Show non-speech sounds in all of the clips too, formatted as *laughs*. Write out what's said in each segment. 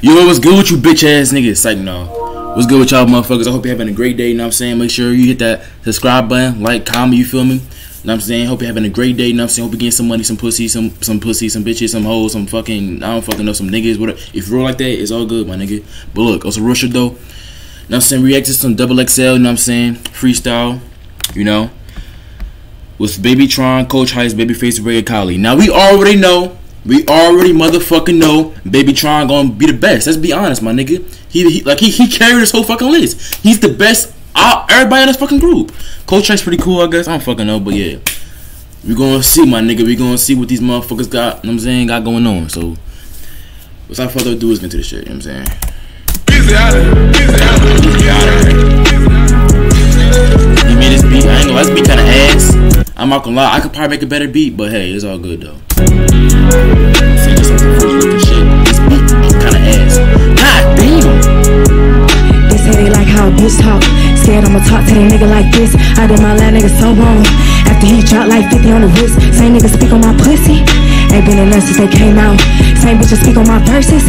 Yo, what's good with you bitch ass niggas? Like, no. What's good with y'all motherfuckers? I hope you're having a great day, you know what I'm saying? Make sure you hit that subscribe button, like, comment, you feel me? You know what I'm saying? Hope you're having a great day, you know what I'm saying? Hope you're getting some money, some pussy, some some pussy, some bitches, some hoes, some fucking, I don't fucking know, some niggas, whatever. If you roll like that, it's all good, my nigga. But look, also Russia though, you know I'm saying? React to some double XL, you know what I'm saying? Freestyle, you know? With Baby Tron, Cochise, Babyface, Ray Kali. Now we already know we already motherfucking know BabyTron gonna be the best. Let's be honest, my nigga. He, he like he, he carried this whole fucking list. He's the best out everybody in this fucking group. Cochise pretty cool, I guess. I don't fucking know, but yeah. We gonna see, my nigga. We gonna see what these motherfuckers got. You know what I'm saying got going on. So without further ado, let's get into the shit. You know what I'm saying. Easy out of here. Easy out of here. He made this beat. I ain't gonna. This beat kind of. I'm not gonna lie. I could probably make a better beat, but hey, it's all good though. They like how bitch talk. Scared I'ma talk to that nigga like this. I did my last nigga so wrong. After he dropped like 50 on the wrist. Same nigga speak on my pussy. Ain't been none since they came out. Same bitches speak on my verses.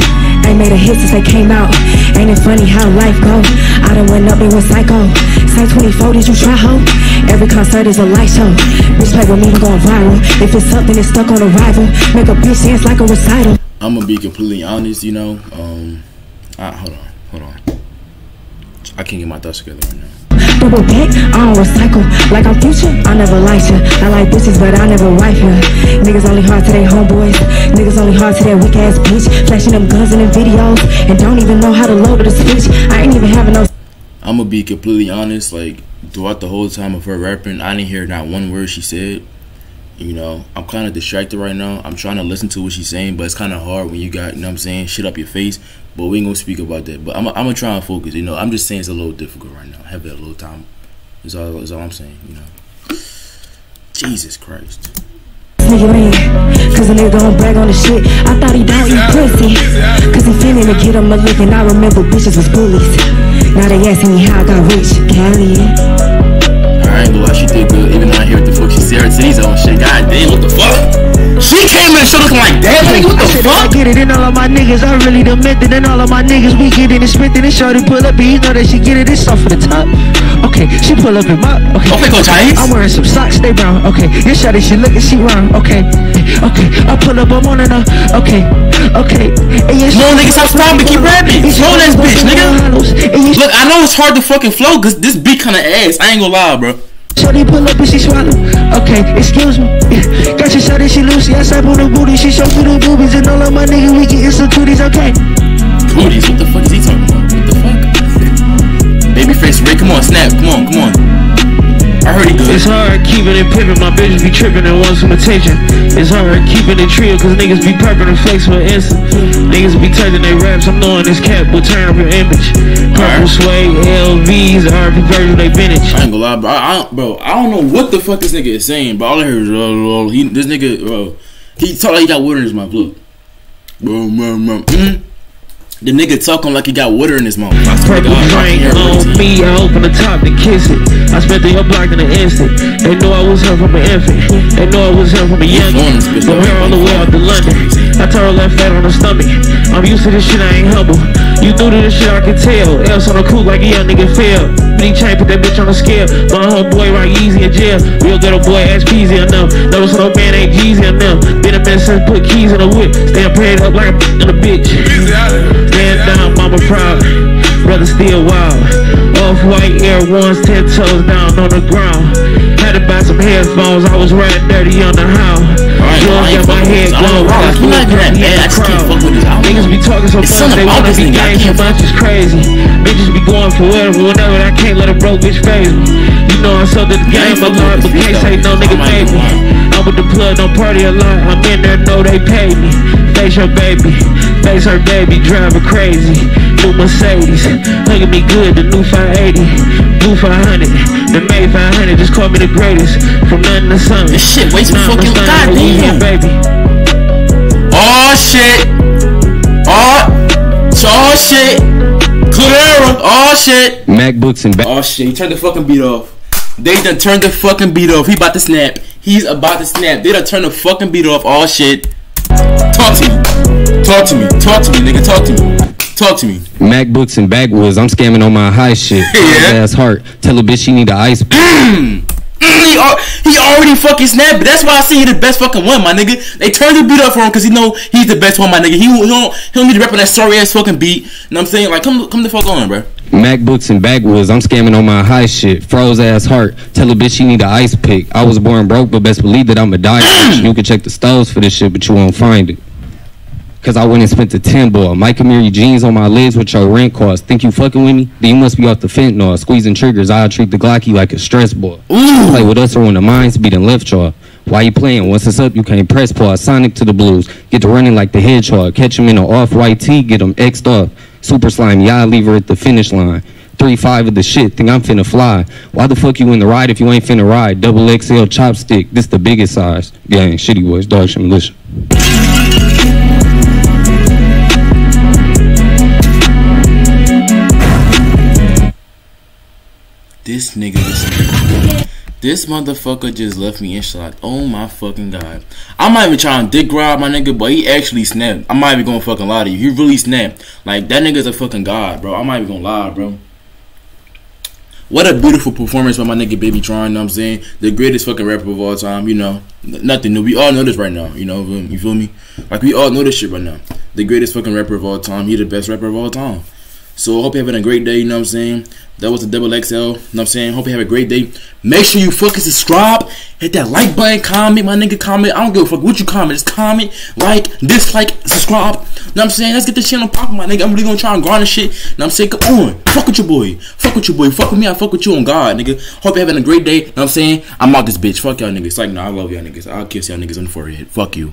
Ain't made a hit since they came out. Ain't it funny how life go? I done went up, they went psycho. Same 24, did you try ho? Every concert is a light show. Bitch play with me, we going viral. If it's something that's stuck on arrival, make a bitch dance like a recital. I'm gonna be completely honest, you know. Um, I, hold on, hold on. I can't get my thoughts together right now. Double back, I don't recycle. Like I'm future, I never like you. I like bitches, but I never wife you. Niggas only hard to their homeboys. Niggas only hard to their weak ass bitch. Flashing them guns in them videos. And don't even know how to load the switch. I ain't even having no. I'm gonna be completely honest. Like throughout the whole time of her rapping, I didn't hear not one word she said. You know, I'm kind of distracted right now. I'm trying to listen to what she's saying, but it's kind of hard when you got, you know what I'm saying, shit up your face. But we ain't gonna speak about that. But I'm, I'm gonna try and focus. You know, I'm just saying it's a little difficult right now. Have that little time. Is all, is all I'm saying. You know. Jesus Christ. Nigga ran, cause a nigga gon' brag on the shit. I thought he don't eat pussy. Cause he feeling to get him a lick, and I remember bitches was bullies. Now they asking me how I got rich. Cali. I ain't gonna lie, she did good. Even though I hear what the fuck she said her titties on shit. God damn, what the fuck? She came in the show looking like that. Like, the I said if I fuck? get it in all of my niggas, I really done meant it. And all of my niggas, we get it and spent it. And shorty pull up, and you know that she get it. It's off for the top. Okay, she pull up in my. Okay, Okay, Cochise. I'm wearing some socks, they brown. Okay, your shorty, she looking, she round. Okay, okay, I pull up, I'm on her. Okay, okay. And Come on, nigga, stop stopping, keep rapping. Slow that bitch, nigga. And Look, I know it's hard to fucking flow because this beat kind of ass. I ain't gonna lie, bro. Shorty pull up and she swallow. Okay, excuse me. Yeah. *laughs* Got your shorty, she loosey. I slap on the booty, she show through the boobies. And all of my niggas, we getting some tooties, okay? Booties, what the fuck is he talking about? What the fuck? Babyface Ray, come on, snap, come on, come on. It's hard keeping it pimping, my bitches be tripping and want some attention. It's hard keeping it trio, cause niggas be perping and flex for instant. Niggas be turning their raps, I'm knowing this cap will turn up your image. Purple suede, LVs, RP version, they vintage. I ain't gonna lie, bro. I, I bro, I don't know what the fuck this nigga is saying, but all I hear is, uh, uh, he, this nigga, bro, he talk like he got water in his mouth. Look. Bro, bro, bro. Mm. The nigga talking like he got water in his mouth. To Purple God, I drink can't hear what on me, I open the top and kiss it. I spent the whole block in an instant. They know I was her from an infant. They know I was her from a young. on this bitch, From here all the way out to London. I told her left fat on her stomach. I'm used to this shit, I ain't humble. You knew to this shit, I can tell. Else on the cool like a young nigga. But he chain put that bitch on the scale. My homeboy right easy in jail. Real ghetto boy, ass peasy enough. Notice no man ain't easy enough. Been a man since put keys in the whip. Stand paid up like a in a bitch. Stand down, mama proud. Brother still wild. Off white Air Ones, ten toes down on the ground. Had to buy some headphones, I was riding dirty on the house. Alright, Young I ain't got my head with this. I don't glow. know, That's I'm not that bad. I just can't fuck with this. Don't Niggas be talking so much, they wanna be nigga. I gang, so can't much is crazy. Bitches be going for whatever, whenever I can't let a broke bitch phase me. You know I sold the Yeah, I ain't game lot, but can't say no nigga I'm made me. I'm with the plug, don't party a lot. I'm in there, know they paid me. Face your baby, face her baby, drive her crazy. New Mercedes, look at me good, the new 580, blue 500, the May 500, just call me the greatest. From nothing to something. This shit way too fucking- goddamn. Louisiana, baby. Oh shit. Oh, oh shit. Clara. Oh shit. MacBooks and Oh shit. He turned the fucking beat off. They done turned the fucking beat off. He about to snap. He's about to snap. They done turned the fucking beat off. Oh shit. Talk to me. Talk to me. Talk to me, nigga. Talk to me. Talk to me. MacBooks and backwoods, I'm scamming on my high shit. *laughs* Yeah. Ass heart. Tell a bitch she need a ice. *clears throat* He, he already fucking snapped. But that's why I say he the best fucking one, my nigga. They turned the beat up for him because he know he's the best one, my nigga. He, he don't he don't need to rap on that sorry ass fucking beat. You know what I'm saying? Like, come come the fuck on, bro. MacBooks and backwoods, I'm scamming on my high shit. Froze ass heart. Tell a bitch she need a ice pick. I was born broke, but best believe that I'm a die. *clears throat* you can check the stoves for this shit, but you won't find it. Cause I went and spent the 10 ball. Mike Amiri jeans on my legs with your rent cost. Think you fucking with me? Then you must be off the fentanyl. Squeezing triggers, I'll treat the Glocky like a stress ball. Play with us or when the mind's beating left jaw. Why you playing? Once it's up, you can't press pause. Sonic to the blues. Get to running like the hedgehog. Catch him in an off-white tee, get him X'd off. Super slime, y'all leave her at the finish line. Three five of the shit, think I'm finna fly. Why the fuck you in the ride if you ain't finna ride? Double XL chopstick, this the biggest size. Gang, shitty boys, dog shit militia. This nigga, this. This motherfucker just left me in shock. Oh my fucking god. I'm not even trying to dick ride my nigga, but he actually snapped. I'm not even gonna fucking lie to you. He really snapped. Like that nigga's a fucking god, bro. I'm not even gonna lie, bro. What a beautiful performance by my nigga BabyTron, you know what I'm saying? The greatest fucking rapper of all time, you know. Nothing new. We all know this right now, you know, you feel me? Like we all know this shit right now. The greatest fucking rapper of all time. He the best rapper of all time. So hope you're having a great day, you know what I'm saying? That was the double XL, you know what I'm saying? Hope you have a great day. Make sure you fucking subscribe, hit that like button, comment, my nigga, comment. I don't give a fuck what you comment. Just comment, like, dislike, subscribe. You know what I'm saying? Let's get this channel popping, my nigga. I'm really gonna try and this shit. You know what I'm saying? Come on. Fuck with your boy. Fuck with your boy. Fuck with me. I fuck with you on God, nigga. Hope you're having a great day. You know what I'm saying? I'm out this bitch. Fuck y'all niggas. Like, no, I love y'all niggas. I'll kiss y'all niggas on the forehead. Fuck you.